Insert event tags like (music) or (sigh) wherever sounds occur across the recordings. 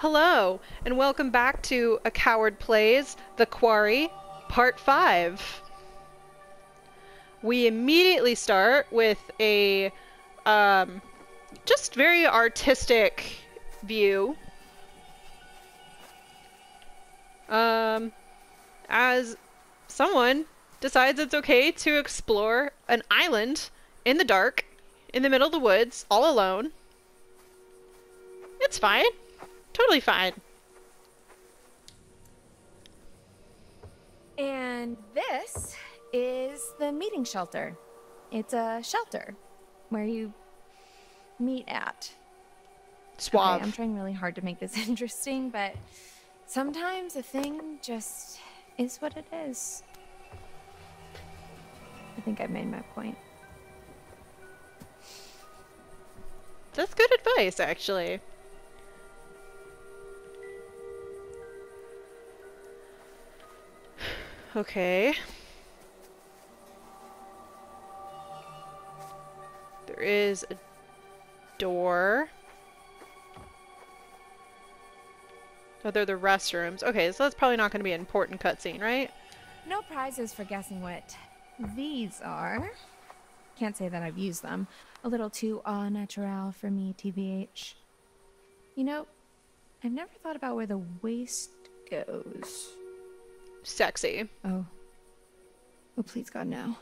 Hello, and welcome back to A Coward Plays The Quarry, Part 5. We immediately start with a um, just very artistic view. Um, as someone decides it's okay to explore an island in the dark, in the middle of the woods, all alone. It's fine. Totally fine. And this is the meeting shelter. It's a shelter where you meet at. Suave. Okay, I'm trying really hard to make this (laughs) interesting, but sometimes a thing just is what it is. I think I've made my point. That's good advice, actually. Okay. There is a door. Oh, they're the restrooms. Okay, so that's probably not going to be an important cutscene, right? No prizes for guessing what these are. Can't say that I've used them. A little too au naturel for me, TBH. You know, I've never thought about where the waste goes. Sexy. Oh. Oh, please, God, no.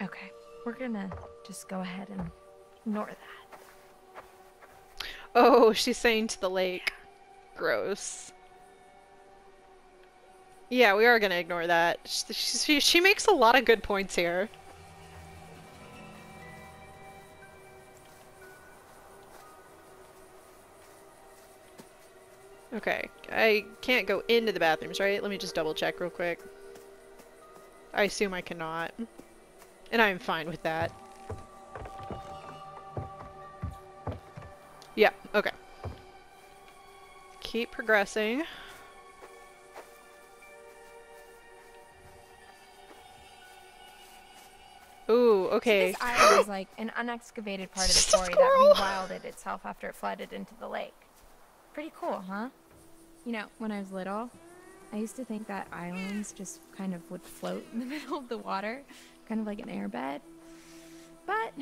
Okay, we're gonna just go ahead and ignore that. Oh, she's saying to the lake. Gross. Yeah, we are gonna ignore that. She, she, she makes a lot of good points here. I can't go into the bathrooms, right? Let me just double check real quick. I assume I cannot. And I'm fine with that. Yeah, okay. Keep progressing. Ooh, okay. This island is like an unexcavated part of the (gasps) quarry that rewilded itself after it flooded into the lake. Pretty cool, huh? You know, when I was little, I used to think that islands just kind of would float in the (laughs) middle of the water, kind of like an airbed. But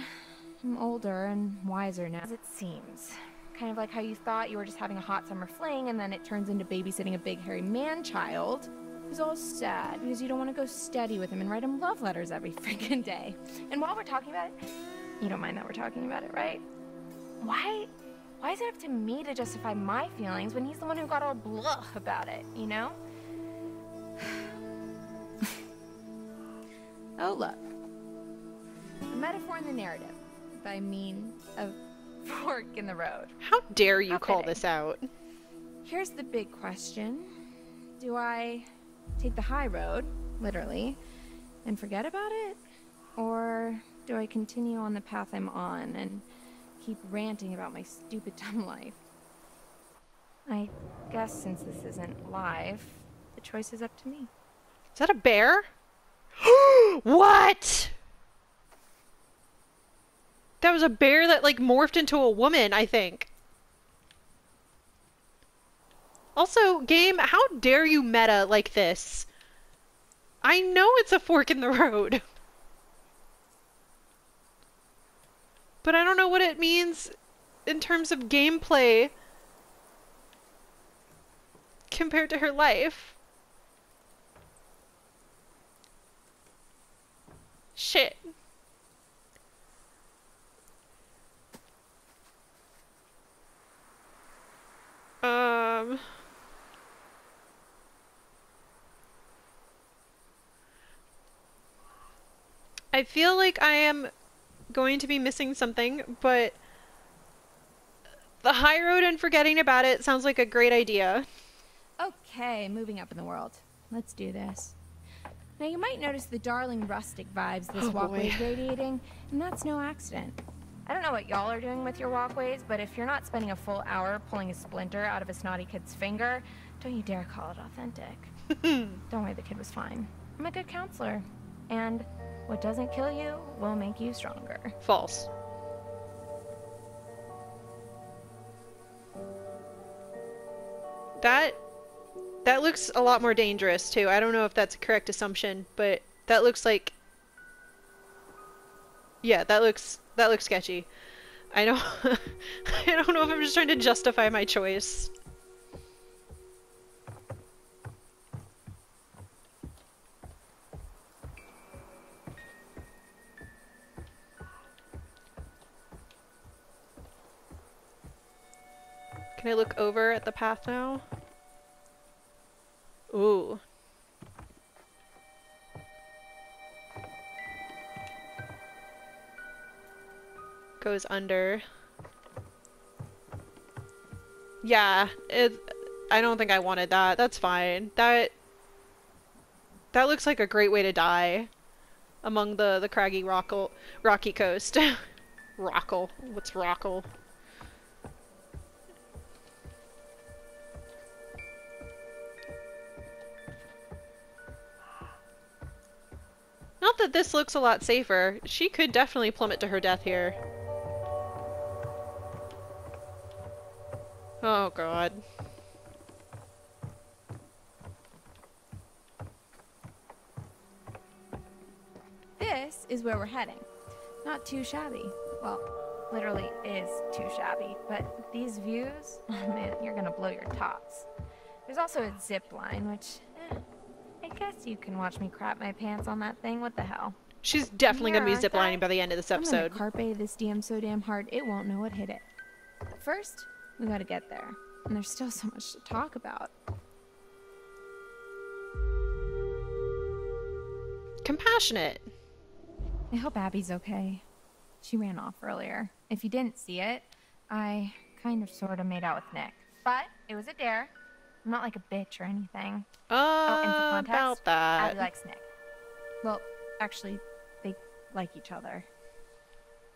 I'm older and wiser now, as it seems. Kind of like how you thought you were just having a hot summer fling, and then it turns into babysitting a big hairy man child who's all sad because you don't want to go steady with him and write him love letters every (laughs) freaking day. And while we're talking about it, you don't mind that we're talking about it, right? Why why is it up to me to justify my feelings when he's the one who got all blah about it, you know? (sighs) oh, look. The metaphor in the narrative. By mean, of fork in the road. How dare you How call fitting. this out? Here's the big question Do I take the high road, literally, and forget about it? Or do I continue on the path I'm on and keep ranting about my stupid (laughs) dumb life? I guess since this isn't live, the choice is up to me. Is that a bear? (gasps) what? That was a bear that like morphed into a woman, I think. Also, game, how dare you meta like this? I know it's a fork in the road. (laughs) But I don't know what it means in terms of gameplay compared to her life. Shit. Um. I feel like I am going to be missing something, but the high road and forgetting about it sounds like a great idea. Okay, moving up in the world. Let's do this. Now, you might notice the darling rustic vibes this Oh, walkway is radiating, and that's no accident. I don't know what y'all are doing with your walkways, but if you're not spending a full hour pulling a splinter out of a snotty kid's finger, don't you dare call it authentic. (laughs) don't worry, the kid was fine. I'm a good counselor, and what doesn't kill you will make you stronger. False. That that looks a lot more dangerous too. I don't know if that's a correct assumption, but that looks like Yeah, that looks that looks sketchy. I don't (laughs) I don't know if I'm just trying to justify my choice. Can I look over at the path now? Ooh. Goes under. Yeah, it, I don't think I wanted that. That's fine. That that looks like a great way to die among the the craggy rockle, rocky coast. (laughs) rockle. What's rockle? Not that this looks a lot safer. She could definitely plummet to her death here. Oh god. This is where we're heading. Not too shabby. Well, literally is too shabby, but these views, (laughs) oh man, you're gonna blow your tops. There's also a zip line, which, I guess you can watch me crap my pants on that thing. What the hell? She's definitely Here, gonna be ziplining by the end of this episode. I'm gonna carpe this DM so damn hard it won't know what hit it. But first, we gotta get there. And there's still so much to talk about. Compassionate. I hope Abi's okay. She ran off earlier. If you didn't see it, I kind of sort of made out with Nick. But it was a dare. I'm not like a bitch or anything. Oh, and for Uh, context, about that. Abi likes Nick. Well, actually, they like each other.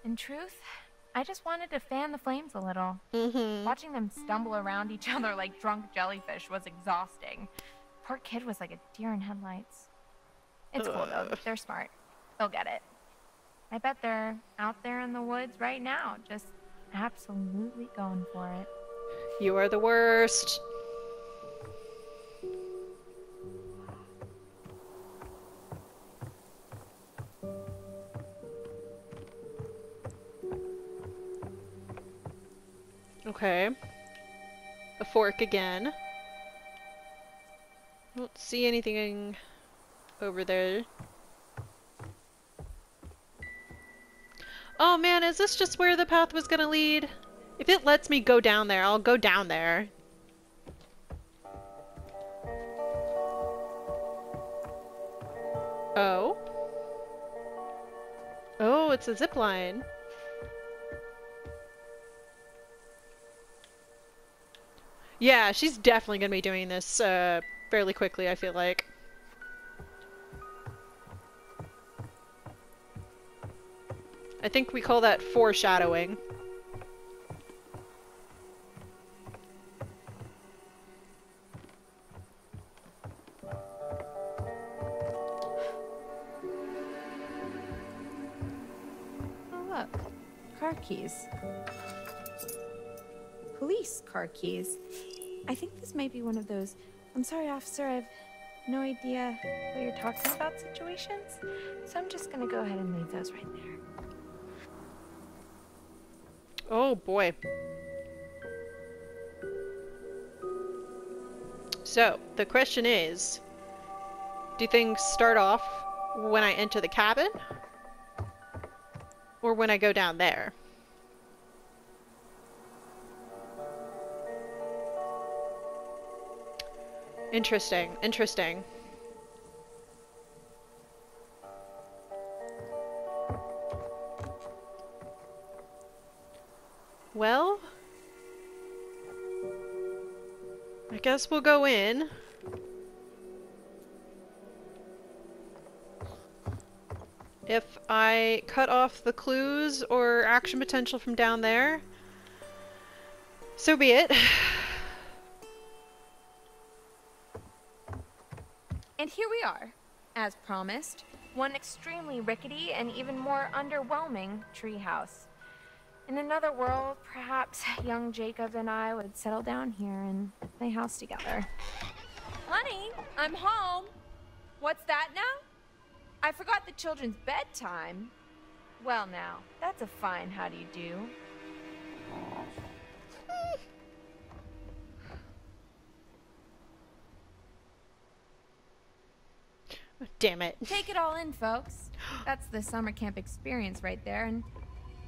In truth, I just wanted to fan the flames a little. mm-hmm. Watching them stumble around each other like drunk jellyfish was exhausting. Poor kid was like a deer in headlights. It's cool though. They're smart. They'll get it. I bet they're out there in the woods right now, just absolutely going for it. You are the worst. Okay. A fork again. Don't see anything over there. Oh man, is this just where the path was gonna lead? If it lets me go down there, I'll go down there. Oh? Oh, it's a zip line. Yeah, she's definitely gonna be doing this uh, fairly quickly, I feel like. I think we call that foreshadowing. Oh, look. Car keys. Police car keys. I think this might be one of those. I'm sorry, officer, I've no idea what you're talking about situations. So I'm just gonna go ahead and leave those right there. Oh boy. So, the question is Do things start off when I enter the cabin? Or when I go down there? Interesting, interesting. Well, I guess we'll go in. If I cut off the clues or action potential from down there, so be it. (sighs) (laughs) we are, as promised, one extremely rickety and even more underwhelming treehouse. In another world, perhaps young Jacob and I would settle down here and play house together. Honey, I'm home. What's that now? I forgot the children's bedtime. Well, now, that's a fine how do you do. Damn it. Take it all in, folks. That's the summer camp experience right there, and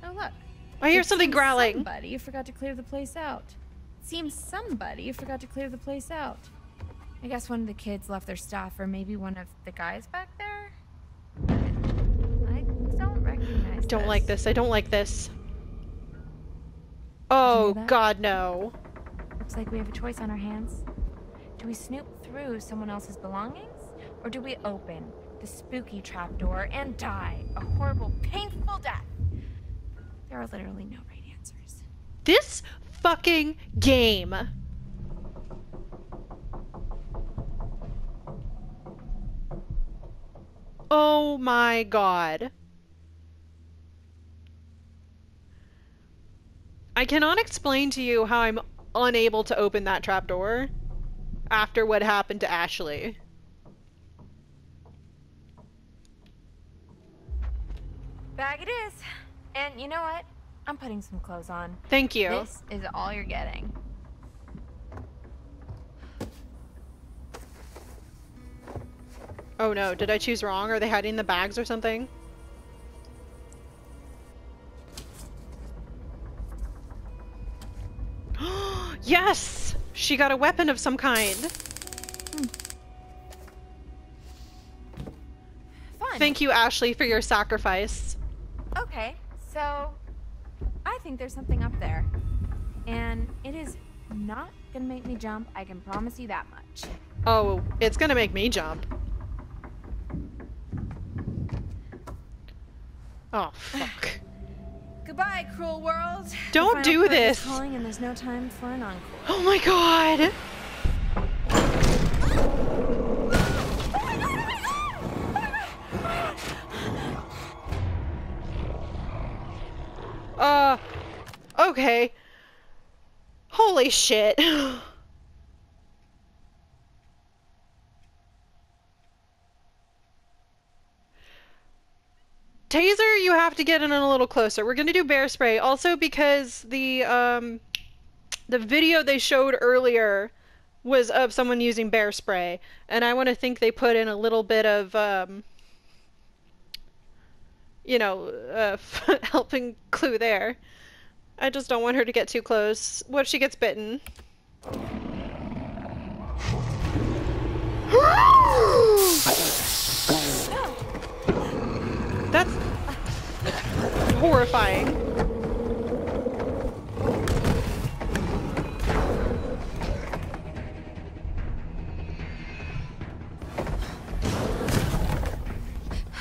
oh look. I hear something growling. Somebody forgot to clear the place out. It Seems somebody forgot to clear the place out. I guess one of the kids left their stuff, or maybe one of the guys back there. I don't recognize. Don't like this. I don't like this. Oh? God, no. Looks like we have a choice on our hands. Do we snoop through someone else's belongings, or do we open the spooky trapdoor and die a horrible, painful death? There are literally no right answers. This fucking game. Oh my god. I cannot explain to you how I'm unable to open that trapdoor after what happened to Ashley. Bag it is. And you know what? I'm putting some clothes on. Thank you. This is all you're getting. Oh no, did I choose wrong? Are they hiding the bags or something? (gasps) yes! She got a weapon of some kind. Hmm. Fun. Thank you, Ashley, for your sacrifice. Okay, so I think there's something up there. And it is not gonna make me jump, I can promise you that much. Oh, it's gonna make me jump. Oh, fuck. (laughs) Goodbye, cruel world. Don't do this. Calling and there's no time for an encore. Oh my god! Holy shit. (laughs) Taser, you have to get in a little closer. We're gonna do bear spray. Also because the, um, the video they showed earlier was of someone using bear spray. And I want to think they put in a little bit of, um, you know, uh, (laughs) helping clue there. I just don't want her to get too close. What if she gets bitten? (gasps) That's horrifying.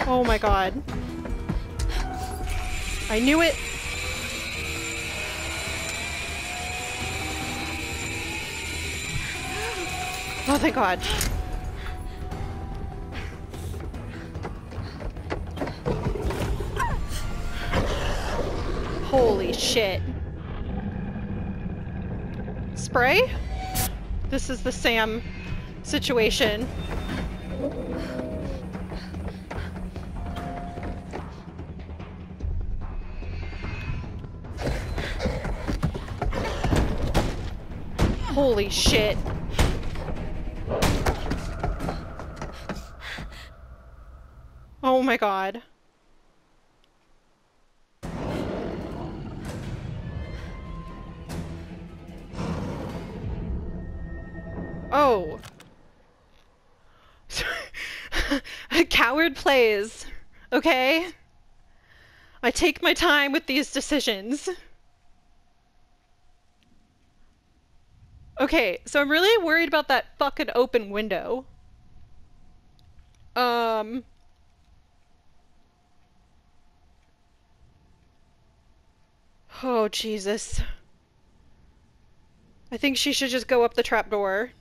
Oh my god. I knew it. Oh, thank God. Holy shit. Spray? This is the Sam situation. Holy shit. Oh my god. Oh. (laughs) A Coward plays. Okay? I take my time with these decisions. Okay, so I'm really worried about that fucking open window. Um. Oh, Jesus. I think she should just go up the trapdoor.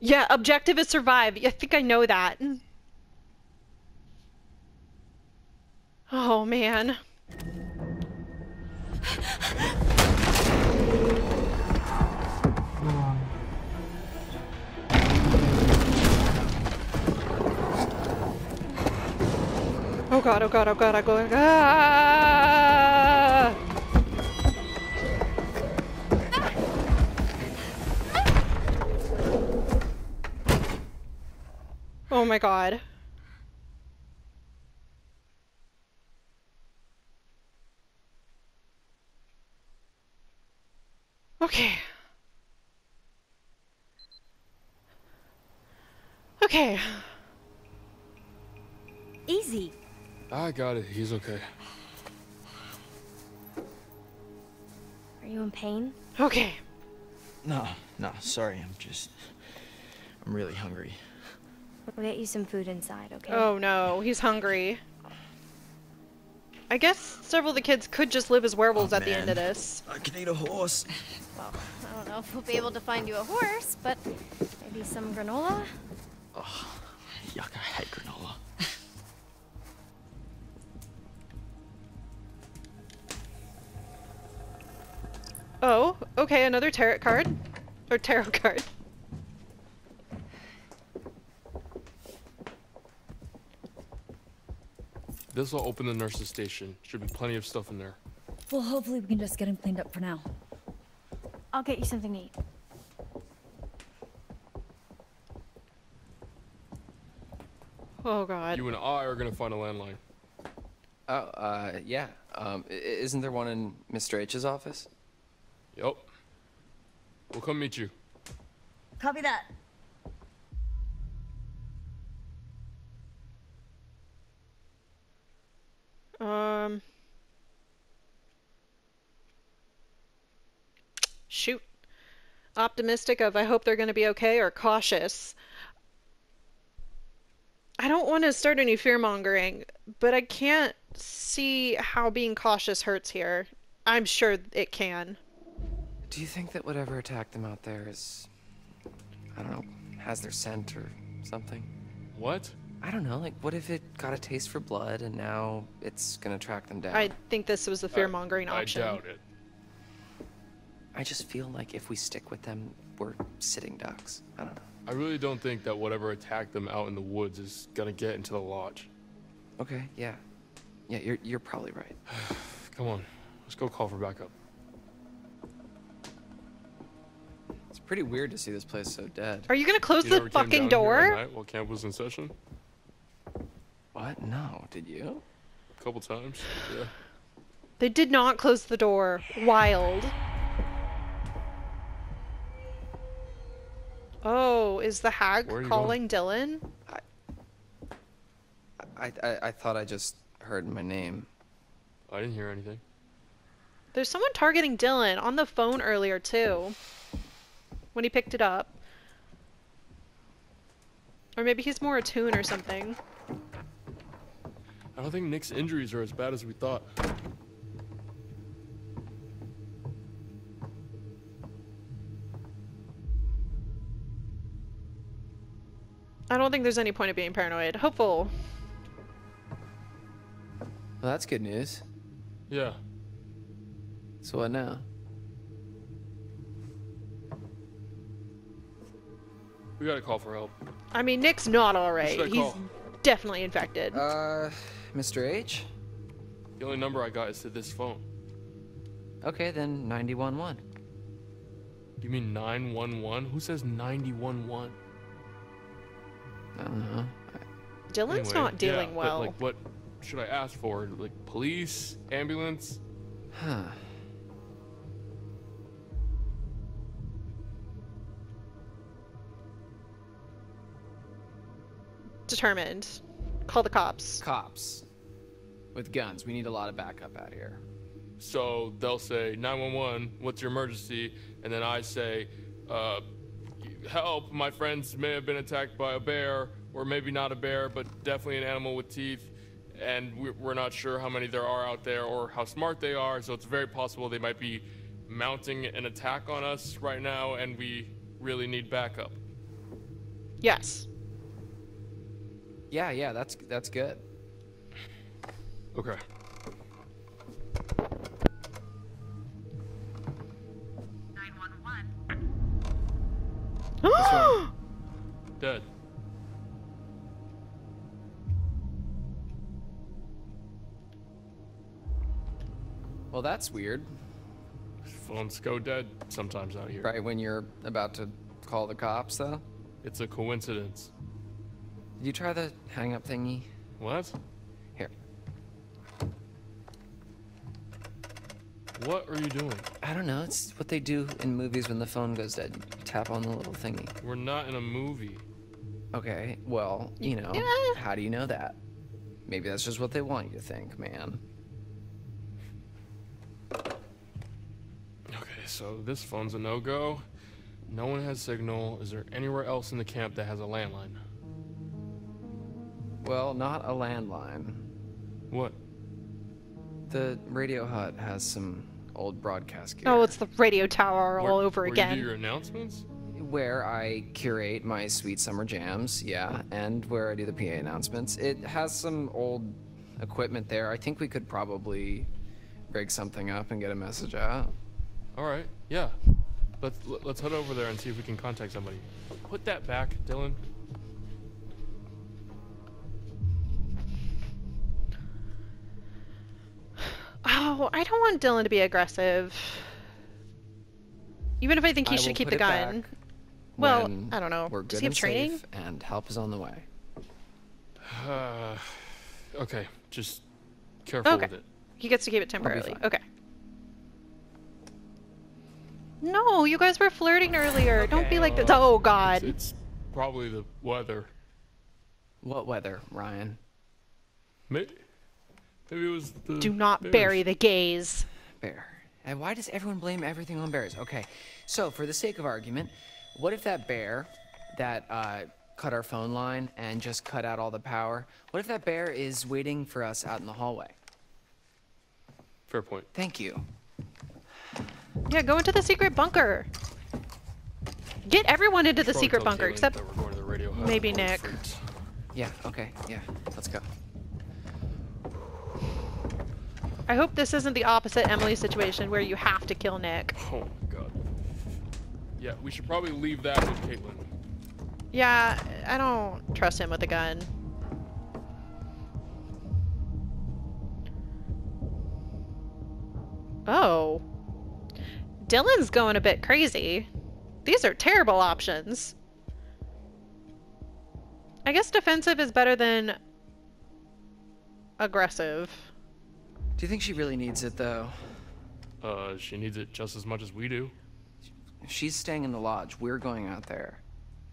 Yeah, objective is survive. I think I know that. Oh, man. Oh god, oh god, oh god, oh god. Ah! Oh my god. Okay. Okay. Easy. I got it. He's okay. Are you in pain? Okay. No, no, sorry. I'm just. I'm really hungry. We'll get you some food inside, okay? Oh no, he's hungry. I guess several of the kids could just live as werewolves Oh, at the end of this. I can eat a horse. Well, I don't know if we'll be able to find you a horse, but maybe some granola? Oh, yuck, I hate granola. Oh, okay, another tarot card. Or tarot card. This will open the nurse's station. Should be plenty of stuff in there. Well, hopefully we can just get him cleaned up for now. I'll get you something to eat. Oh god. You and I are gonna find a landline. Oh, uh, yeah. Um, isn't there one in Mr. H's office? Yep. We'll come meet you. Copy that. Um. Shoot. Optimistic of I hope they're going to be okay or cautious. I don't want to start any fear mongering, but I can't see how being cautious hurts here. I'm sure it can. Do you think that whatever attacked them out there is, I don't know, has their scent or something? What? I don't know. Like, what if it got a taste for blood and now it's gonna track them down? I think this was the fear mongering I option. doubt it. I just feel like if we stick with them, we're sitting ducks. I don't know. I really don't think that whatever attacked them out in the woods is gonna get into the lodge. Okay, yeah, yeah, you're you're probably right. (sighs) Come on, let's go call for backup. Pretty weird to see this place so dead. Are you going to close You the never came fucking down here at door? night while camp was in session? What? No, did you? A couple times. Yeah. They did not close the door. Wild. Oh, is the hag Where are you calling Dylan? I, I I thought I just heard my name. I didn't hear anything. There's someone targeting Dylan on the phone earlier too. When he picked it up. Or maybe he's more attuned or something. I don't think Nick's injuries are as bad as we thought. I don't think there's any point of being paranoid. Hopeful. Well, that's good news. Yeah. So what now? We gotta call for help. I mean, Nick's not alright. He's call? definitely infected. Uh, Mr. H. The only number I got is to this phone. Okay, then 911. You mean 911? Who says 911? I don't know. Dylan's Anyway, not yeah, dealing but, well. like, what should I ask for? Like, police? Ambulance? Huh. Determined. Call the cops. Cops. With guns. We need a lot of backup out here. So they'll say 911, what's your emergency? And then I say, uh, help, my friends may have been attacked by a bear, or maybe not a bear, but definitely an animal with teeth. And we're- we're not sure how many there are out there or how smart they are, so it's very possible they might be mounting an attack on us right now, and we really need backup. Yes. Yeah, yeah, that's that's good. Okay. (gasps) Dead. Well, that's weird. Phones go dead sometimes out here. Right when you're about to call the cops, though? It's a coincidence. Did you try the hang up thingy? What? Here. What are you doing? I don't know. It's what they do in movies when the phone goes dead. You tap on the little thingy. We're not in a movie. Okay, well, you know, Yeah. how do you know that? Maybe that's just what they want you to think, man. Okay, so this phone's a no-go. No one has signal. Is there anywhere else in the camp that has a landline? Well, not a landline. What? The radio hut has some old broadcast gear. Oh, it's the radio tower Where- all over where again. you do your announcements? where I curate my sweet summer jams, yeah, and where I do the PA announcements. It has some old equipment there. I think we could probably rig something up and get a message out. All right. Yeah. Let's let's head over there and see if we can contact somebody. Put that back, Dylan. Oh, I don't want Dylan to be aggressive. Even if I think he I should keep the gun. Well, I don't know. We're Does he have and training? safe, and help is on the way. Uh, (sighs) okay. Just careful Okay. with it. He gets to keep it temporarily. Okay. No, you guys were flirting earlier. Don't be like this. Oh God. It's, it's probably the weather. What weather, Ryan? Maybe, maybe it was the. Do not bears. bury the gays. Bear. And why does everyone blame everything on bears? Okay, so for the sake of argument, what if that bear that uh, cut our phone line and just cut out all the power, what if that bear is waiting for us out in the hallway? Fair point. Thank you. Yeah, go into the secret bunker. Get everyone into the Probably secret bunker, except that we're going to the radio hut maybe Nick. Yeah, okay, yeah, let's go. I hope this isn't the opposite Emily situation where you have to kill Nick. Oh my god. Yeah, we should probably leave that with Kaitlyn. Yeah, I don't trust him with a gun. Oh. Dylan's going a bit crazy. These are terrible options. I guess defensive is better than aggressive. Do you think she really needs it though? Uh, she needs it just as much as we do. If she's staying in the lodge, we're going out there.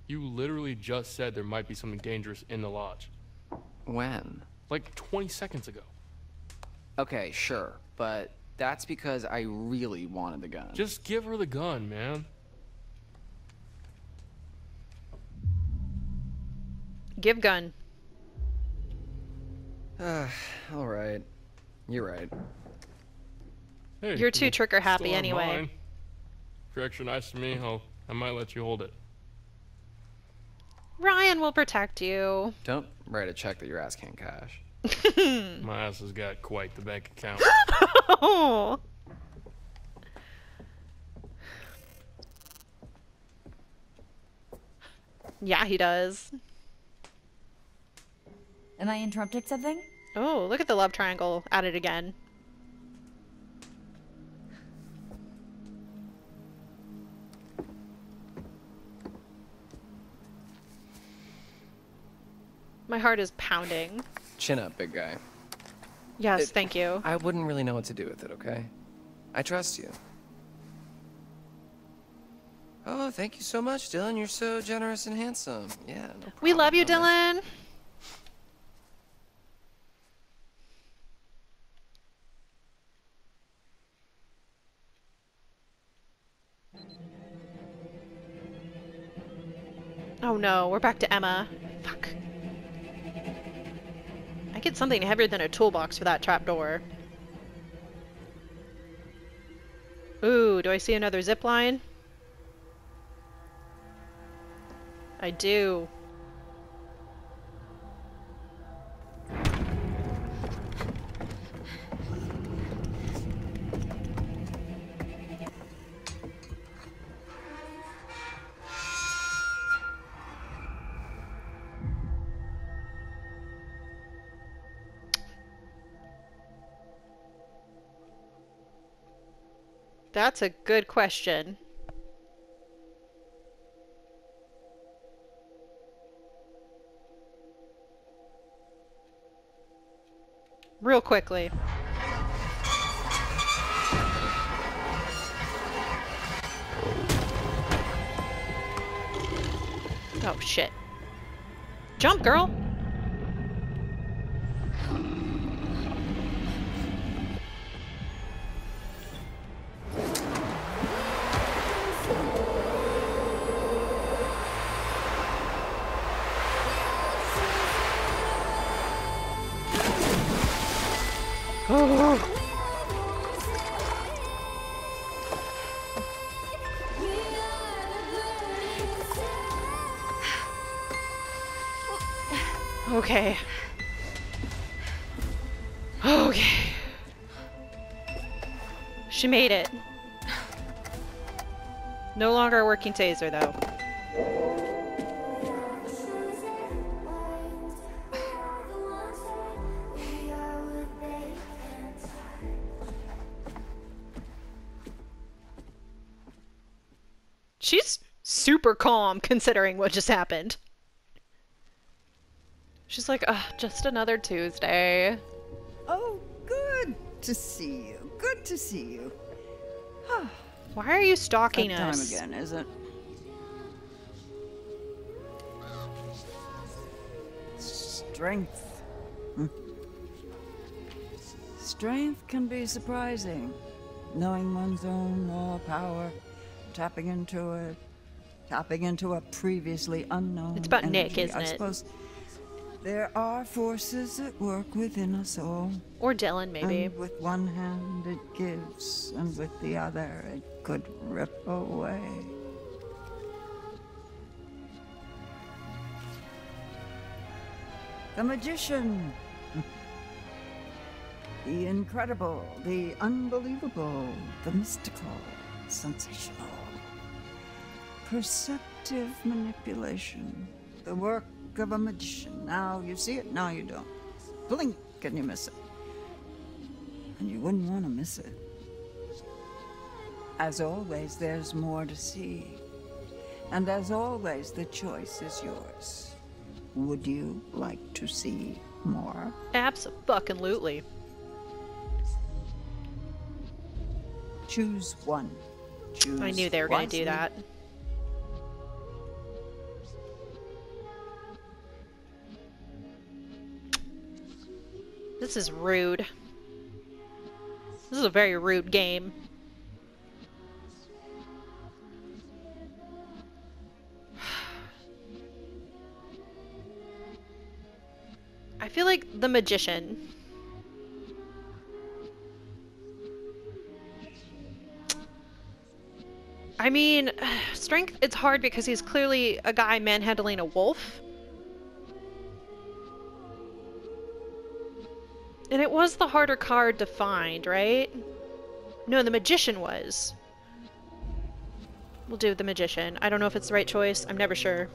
You literally just said there might be something dangerous in the lodge. When? Like 20 seconds ago. Okay, sure, but that's because I really wanted the gun. Just give her the gun, man. Give gun. (sighs) all right. You're right. Hey, You're too you trigger still happy anyway. mine. If you're extra nice to me, I'll, I might let you hold it. Ryan will protect you. Don't write a check that your ass can't cash. (laughs) My ass has got quite the bank account. Oh. (laughs) Yeah, he does. Am I interrupting something? Oh, look at the love triangle at it again. My heart is pounding. Chin up, big guy. Yes, It- thank you. I wouldn't really know what to do with it, okay? I trust you. Oh, thank you so much, Dylan. You're so generous and handsome. Yeah, no We love you. Dylan. Oh no, we're back to Emma. Fuck. I get something heavier than a toolbox for that trapdoor. Ooh, do I see another zip line? I do. That's a good question. Real quickly. Oh shit. Jump, girl! She made it. No longer a working taser, though. She's super calm considering what just happened. She's like, just another Tuesday. Oh, good to see you. Good to see you. Why are you stalking That time us? again, is it? Strength. Hmm. Strength can be surprising. Knowing one's own raw power, tapping into it, tapping into a previously unknown. It's about Nick, isn't it? I suppose there are forces at work within us all. Or Dylan, maybe. And with one hand it gives, and with the other it could rip away. The magician. (laughs) The incredible, the unbelievable, the mystical, sensational. Perceptive manipulation. The work of a magician. Now you see it, now you don't. Blink and you miss it. And you wouldn't want to miss it. As always, there's more to see. And as always, the choice is yours. Would you like to see more? Absolutely. Choose one. Choose I knew they were going to do that. This is rude. This is a very rude game. (sighs) I feel like the magician. I mean, (sighs) strength, it's hard because he's clearly a guy manhandling a wolf. And it was the harder card to find, right? No, the magician was. We'll do the magician. I don't know if it's the right choice. I'm never sure.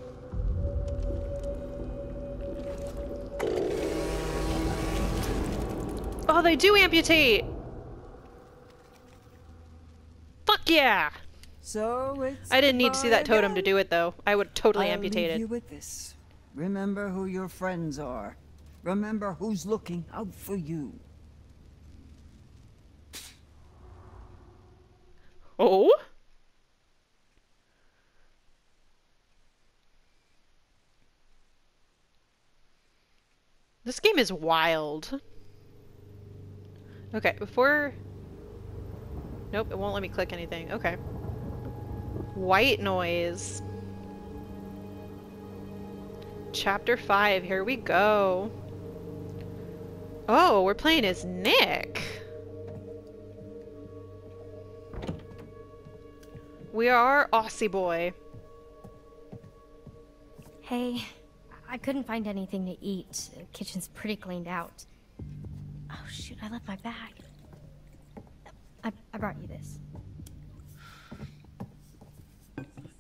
Oh, they do amputate! Fuck yeah! So it's I didn't need to see that totem to do it though. I would totally I'll amputate it. you with this. Remember who your friends are. Remember who's looking out for you. Oh? This game is wild. Okay, before... Nope, it won't let me click anything. Okay. White noise. Chapter 5, here we go. Oh, we're playing as Nick. We are Aussie boy. Hey, I couldn't find anything to eat. The kitchen's pretty cleaned out. Oh shoot, I left my bag. I, I brought you this.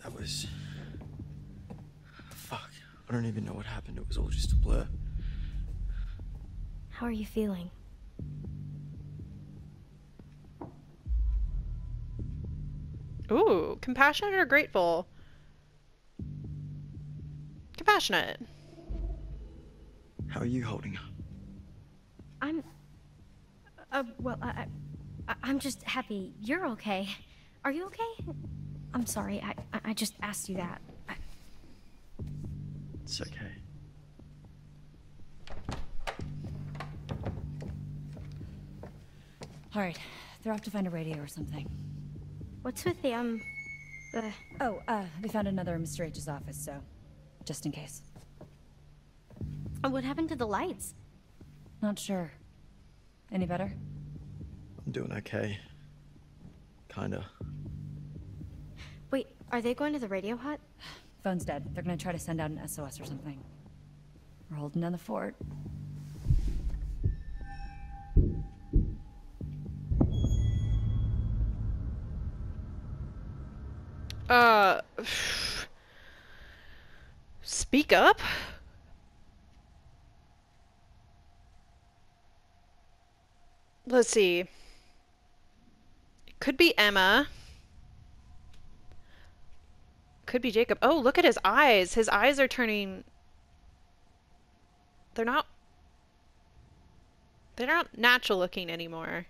That was. Fuck. I don't even know what happened. It was all just a blur. How are you feeling? Ooh, compassionate or grateful? Compassionate. How are you holding up? I'm. Uh, well, I, I, I'm just happy you're okay. Are you okay? I'm sorry. I, I- I just asked you that. I, It's okay. All right, they're off to find a radio or something. what's with the um, the? Oh, uh, they found another in Mr. H's office, so just in case. What happened to the lights? Not sure. Any better? I'm doing okay. Kinda. Wait, are they going to the radio hut? (sighs) Phone's dead. They're gonna try to send out an SOS or something. We're holding down the fort. Uh. (sighs) Speak up? Let's see. Could be Emma. Could be Jacob. Oh, look at his eyes. His eyes are turning. They're not. They're not natural looking anymore.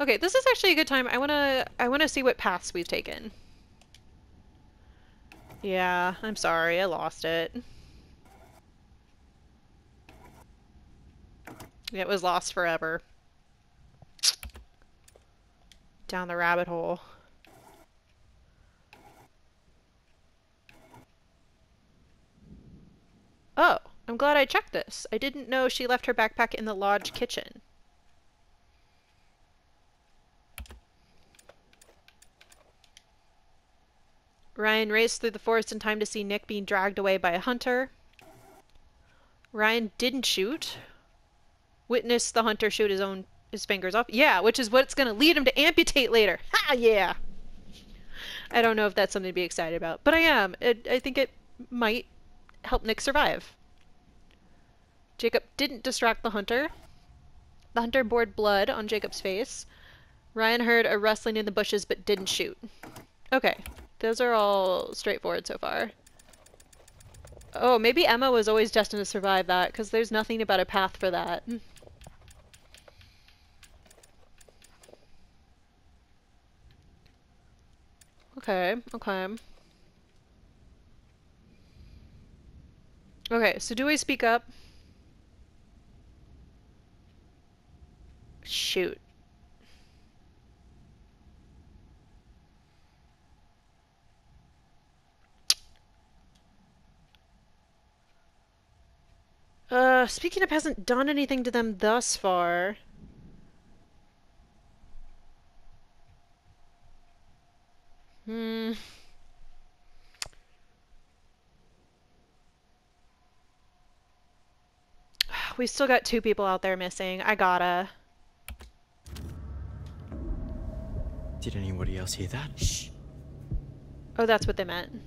Okay, this is actually a good time. I wanna. I wanna see what paths we've taken. Yeah, I'm sorry. I lost it. It was lost forever. Down the rabbit hole. Oh, I'm glad I checked this. I didn't know she left her backpack in the lodge kitchen. Ryan raced through the forest in time to see Nick being dragged away by a hunter. Ryan didn't shoot. Witnessed the hunter shoot his own his fingers off. Yeah, which is what's going to lead him to amputate later. Ha! Yeah. I don't know if that's something to be excited about, but I am. It, I think it might help Nick survive. Jacob didn't distract the hunter. The hunter poured blood on Jacob's face. Ryan heard a rustling in the bushes but didn't shoot. Okay, those are all straightforward so far. Oh, maybe Emma was always destined to survive that, because there's nothing about a path for that. Hmm. Okay, okay. Okay, so do I speak up? Shoot. Uh, speaking of hasn't done anything to them thus far. Hmm. (sighs) We still got two people out there missing. I gotta. Did anybody else hear that? Shh. Oh, that's what they meant.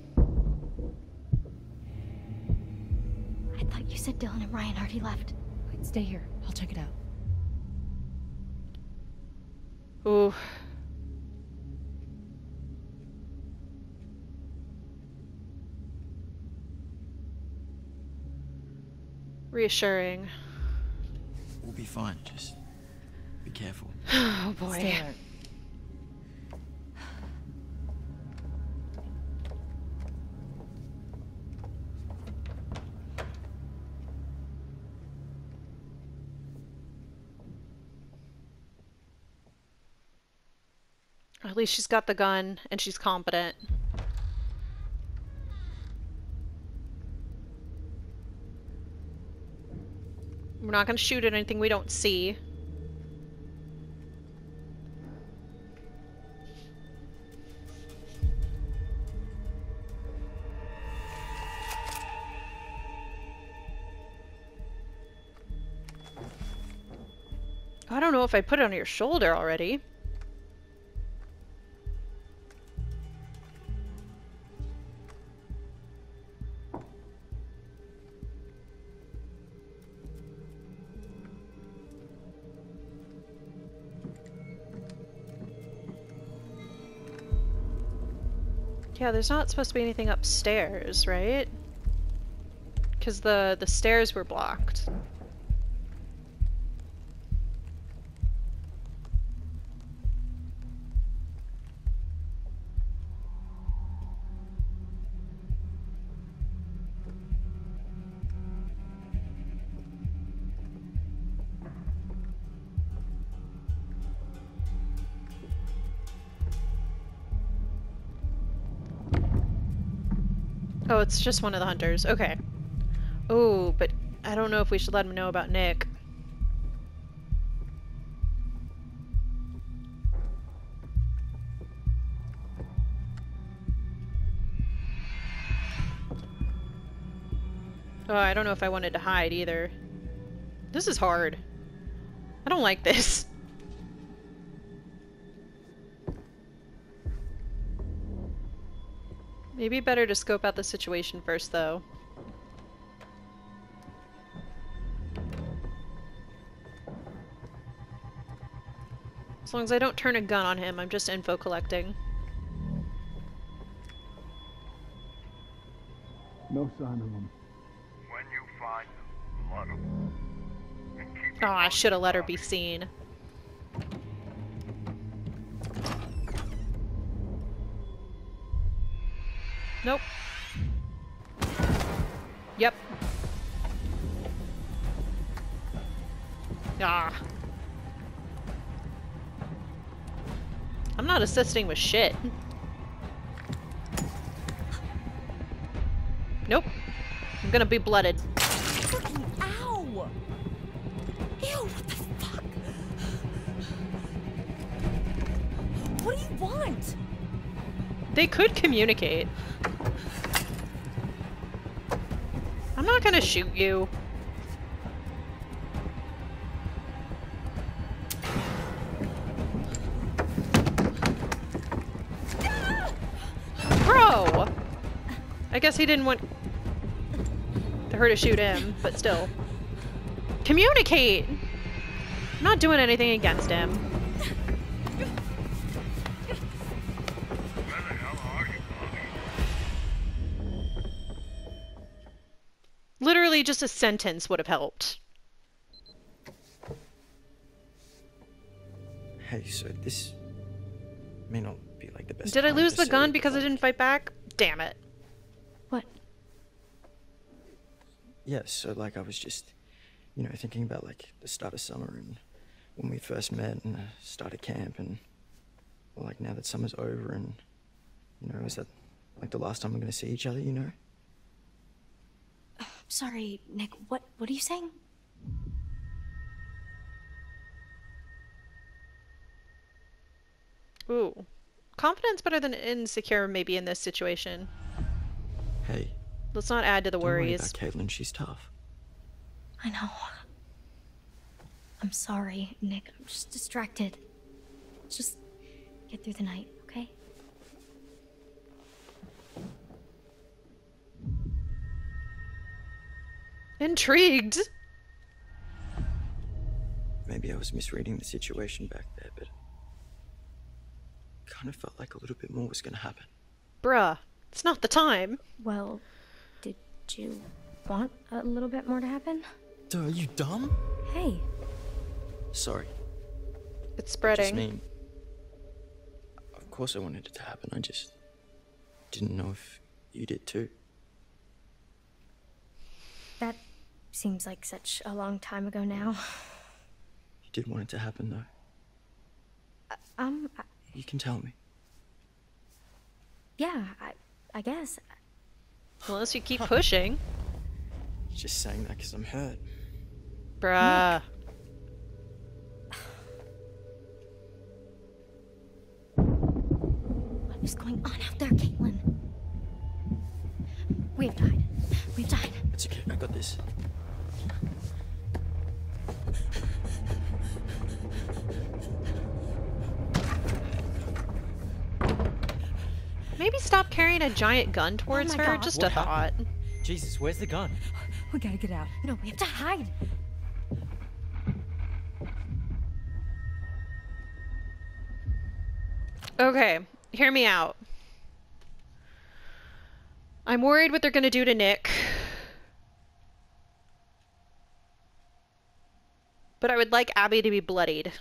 Thought you said Dylan and Ryan already left. Wait, stay here. I'll check it out. Ooh. Reassuring. We'll be fine. Just be careful. (sighs) Oh boy. Least she's got the gun and she's competent. We're not gonna shoot at anything we don't see. I don't know if I put it on your shoulder already. Yeah, there's not supposed to be anything upstairs, right? Because the, the stairs were blocked. Oh, it's just one of the hunters. Okay. Oh, but I don't know if we should let him know about Nick. Oh, I don't know if I wanted to hide either. This is hard. I don't like this. Maybe better to scope out the situation first, though. As long as I don't turn a gun on him, I'm just info collecting. No sign of him. When you find them, let them. Oh, I should have let her be seen. Nope. Yep. Ah. I'm not assisting with shit. Nope. I'm gonna be blooded. Ow! Ew, what the fuck? What do you want? They could communicate. Gonna shoot you. Bro! I guess he didn't want her to shoot him, but still. Communicate! I'm not doing anything against him. Just a sentence would have helped. Hey, so this may not be like the best. Did I lose the gun it, because I didn't fight back? Damn it. What? Yes, yeah, so like I was just, you know, thinking about like the start of summer and when we first met and uh, started camp and well, like now that summer's over and you know, is that like the last time we're gonna see each other? You know? Sorry, Nick. What what are you saying? Ooh. Confidence better than insecure maybe in this situation. Hey, Let's not add to the don't worry worries. about Kaitlyn. She's tough. I know. I'm sorry, Nick. I'm just distracted. Just get through the night, Intrigued. Maybe I was misreading the situation back there, but kind of felt like a little bit more was gonna happen. Bruh. It's not the time. Well, did you want a little bit more to happen? Duh, are you dumb? Hey, Sorry. It's spreading. I just spreading. mean, of course I wanted it to happen. I just didn't know if you did too. that seems like such a long time ago now. You did want it to happen though. Um, I, You can tell me. yeah, I, I guess. Unless you keep pushing. Just saying that because I'm hurt. Bruh. What is going on out there, Kaitlyn? We have to hide. We have died. It's okay. I got this. Maybe stop carrying a giant gun oh towards Oh her. God. Just What a thought. Jesus, where's the gun? We gotta get out. No, we have to hide. Okay, hear me out. I'm worried what they're gonna do to Nick. But I would like Abi to be bloodied.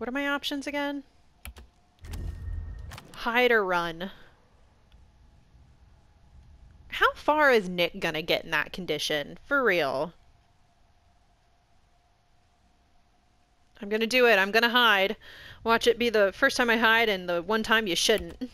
What are my options again? Hide or run. How far is Nick gonna get in that condition? For real. I'm gonna do it. I'm gonna hide. Watch it be the first time I hide and the one time you shouldn't.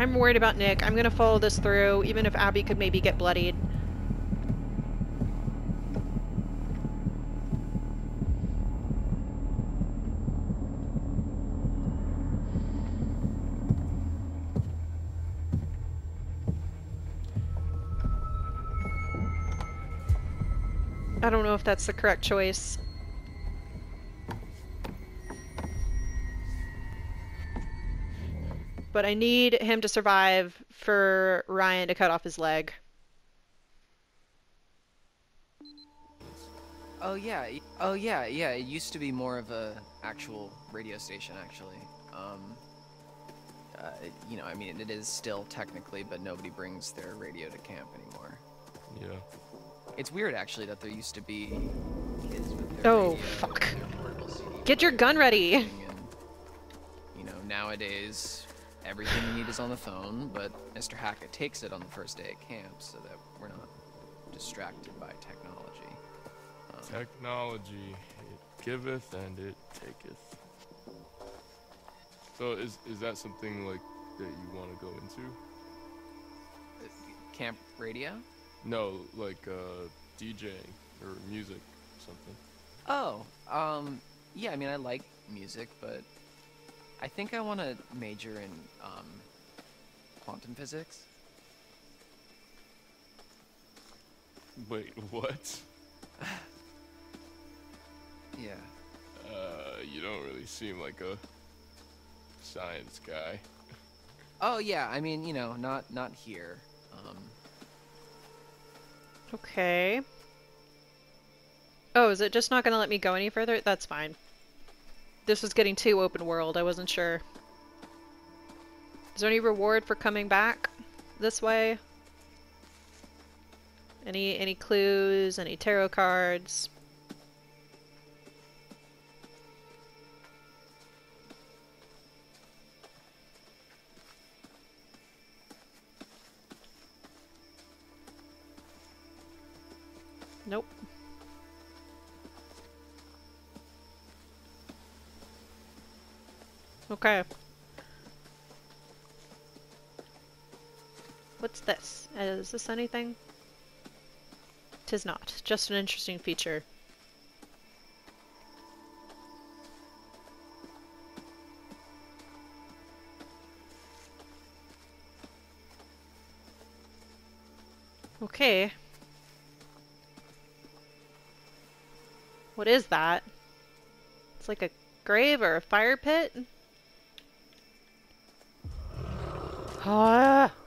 I'm worried about Nick. I'm gonna follow this through, even if Abi could maybe get bloodied. I don't know if that's the correct choice. But I need him to survive for Ryan to cut off his leg. Oh yeah, oh yeah, yeah. It used to be more of a actual radio station, actually. Um, uh, you know, I mean, it is still technically, but nobody brings their radio to camp anymore. Yeah. It's weird, actually, that there used to be kids with their Oh, radio fuck. and their portable CD Get your gun ready. and, you know, nowadays everything you need is on the phone, but Mr. Hackett takes it on the first day at camp so that we're not distracted by technology. Um, Technology, it giveth and it taketh. So is is that something like that you want to go into? camp radio? No, like uh, DJing or music, or something. Oh, um, yeah, I mean, I like music, but I think I want to major in um, quantum physics. Wait, what? (laughs) Yeah. Uh, you don't really seem like a science guy. (laughs) Oh, yeah, I mean, you know, not not here. Um, Okay. Oh, is it just not gonna let me go any further? That's fine. This was getting too open world, I wasn't sure. Is there any reward for coming back this way? Any any clues, any tarot cards? Okay. What's this? Is this anything? Tis not. Just an interesting feature. Okay. What is that? It's like a grave or a fire pit? Ah!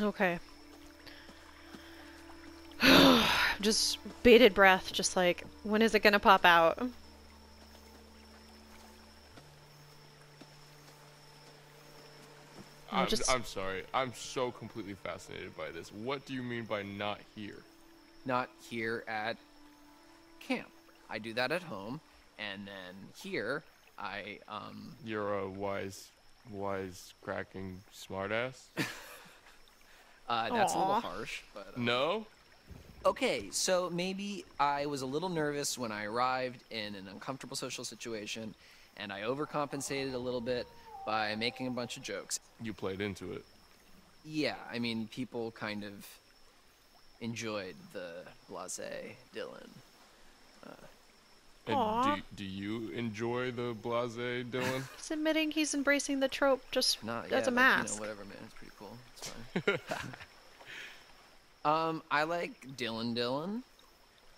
Okay. (sighs) just bated breath, just like, when is it gonna pop out? I'll I'm, just- I'm sorry. I'm so completely fascinated by this. What do you mean by not here? not here at camp. I do that at home, and then here I um. You're a wise, wise, cracking smartass. (laughs) Uh, that's a little harsh, but. uh, no. Okay, so maybe I was a little nervous when I arrived in an uncomfortable social situation, and I overcompensated a little bit by making a bunch of jokes. You played into it. Yeah, I mean, people kind of enjoyed the blase Dylan. And Aw. do, do you enjoy the blase Dylan? (laughs) He's admitting he's embracing the trope just Not as yeah, a like, mask. You know, whatever, man. It's pretty cool. It's fine. (laughs) um, I like Dylan Dylan.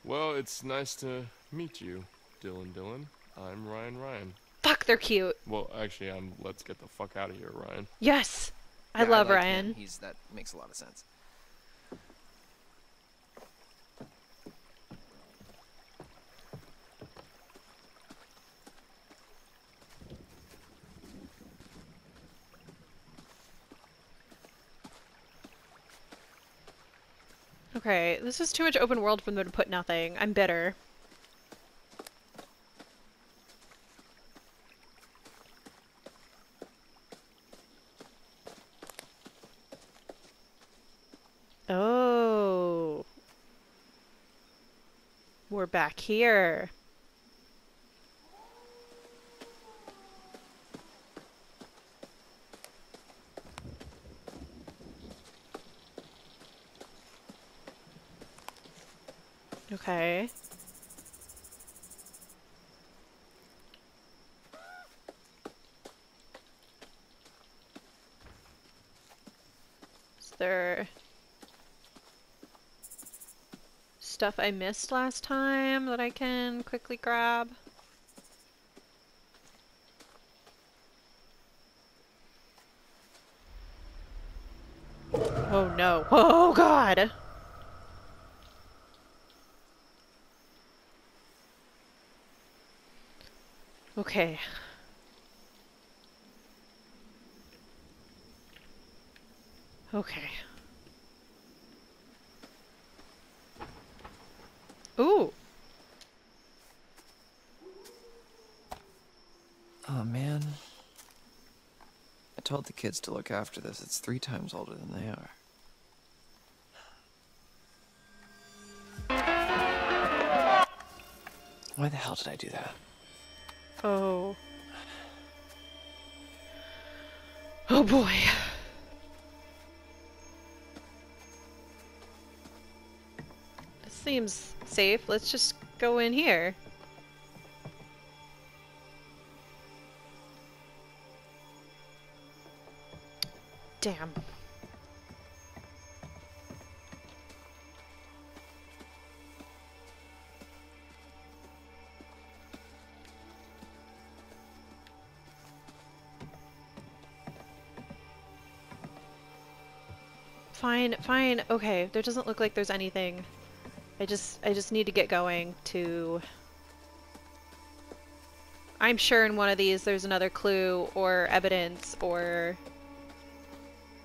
well, it's nice to meet you, Dylan Dylan. I'm Ryan Ryan. Fuck, they're cute. Well, actually, I'm. Let's get the fuck out of here, Ryan. Yes. I Yeah, love like Ryan. Him. He's that makes a lot of sense. Okay, this is too much open world for them to put nothing. I'm bitter. Oh. We're back here. Okay. Is there stuff I missed last time that I can quickly grab? Oh no. Oh god! Okay. Okay. Ooh. Oh man. I told the kids to look after this. It's three times older than they are. Why the hell did I do that? Oh. Oh boy. This seems safe. Let's just go in here. Damn. Fine, fine. Okay, there doesn't look like there's anything. I just I just need to get going to I'm sure in one of these there's another clue or evidence or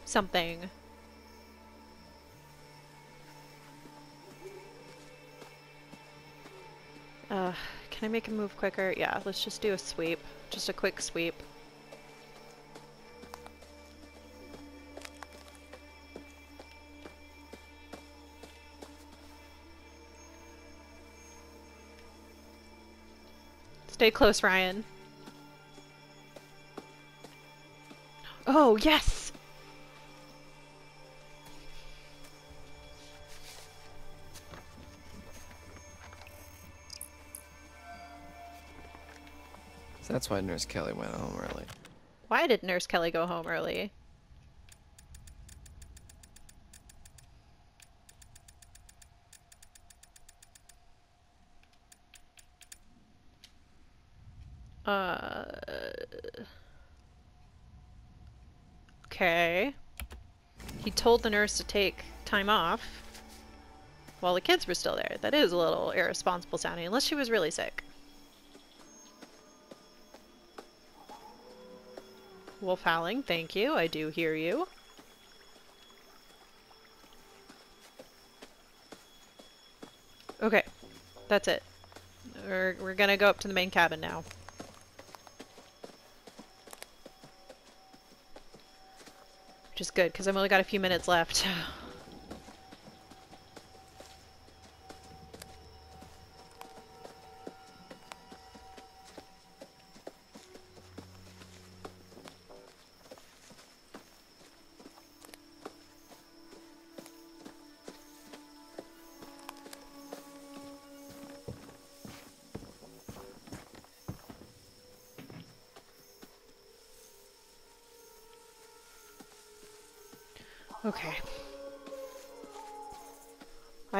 something. Uh, can I make a move quicker? Yeah, let's just do a sweep. Just a quick sweep. Stay close, Ryan. (gasps) Oh, yes! So that's why Nurse Kelly went home early. Why did Nurse Kelly go home early? Uh. Okay. He told the nurse to take time off while the kids were still there. That is a little irresponsible sounding, unless she was really sick. wolf howling. Thank you. I do hear you. Okay. That's it. We're, we're gonna go up to the main cabin now. Which is good, because I've only got a few minutes left. (laughs)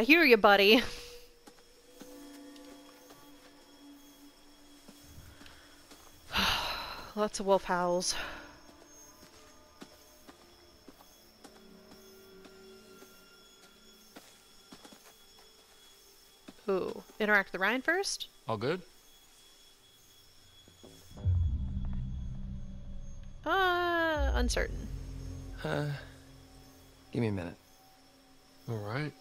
I hear you, buddy. (sighs) Lots of wolf howls. Ooh, interact with Ryan first? All good? Uh, uncertain. Uh, give me a minute. All right.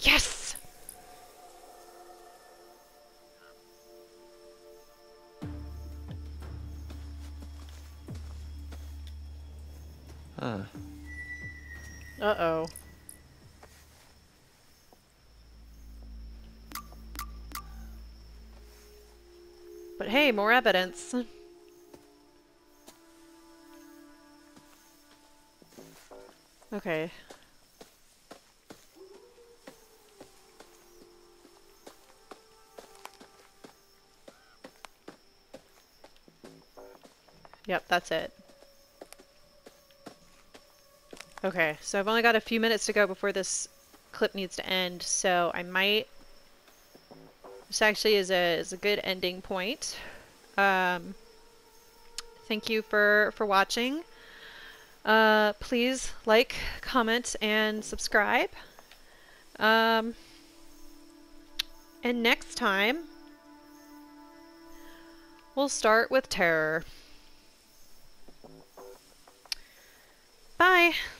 Yes! Huh. Uh-oh. But hey, more evidence. Okay. Yep, that's it. Okay, so I've only got a few minutes to go before this clip needs to end, so I might... This actually is a, is a good ending point. Um, thank you for, for watching. Uh, please like, comment, and subscribe. Um, and next time, we'll start with terror. Bye.